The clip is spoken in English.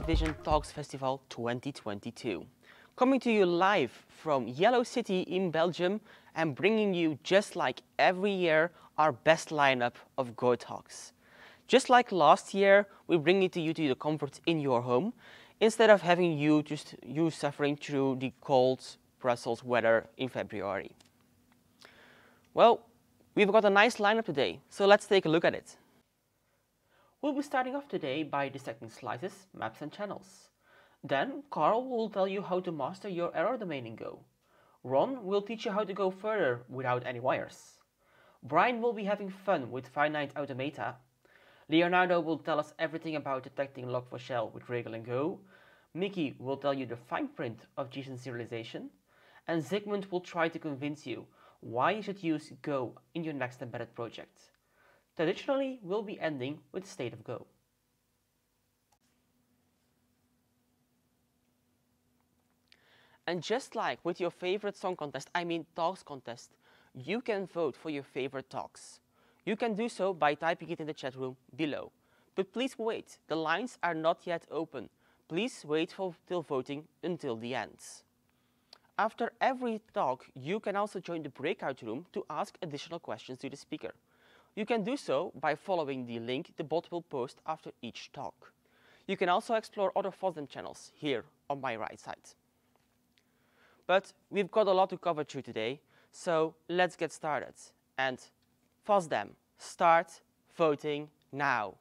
Vision Talks Festival 2022. Coming to you live from Yellow City in Belgium and bringing you, just like every year, our best lineup of Go Talks. Just like last year, we bring it to you to the comfort in your home, instead of having you just you suffering through the cold Brussels weather in February. Well, we've got a nice lineup today, so let's take a look at it. We'll be starting off today by dissecting slices, maps and channels. Then Carl will tell you how to master your error domain in Go. Ron will teach you how to go further without any wires. Brian will be having fun with finite automata. Leonardo will tell us everything about detecting log4shell with Raygle and Go. Mickey will tell you the fine print of JSON serialization. And Zygmunt will try to convince you why you should use Go in your next embedded project. Traditionally, we'll be ending with State of Go. And just like with your favorite song contest, I mean talks contest, you can vote for your favorite talks. You can do so by typing it in the chat room below. But please wait, the lines are not yet open. Please wait for till voting until the end. After every talk, you can also join the breakout room to ask additional questions to the speaker. You can do so by following the link the bot will post after each talk. You can also explore other FOSDEM channels here on my right side. But we've got a lot to cover through today, so let's get started. And FOSDEM, start voting now.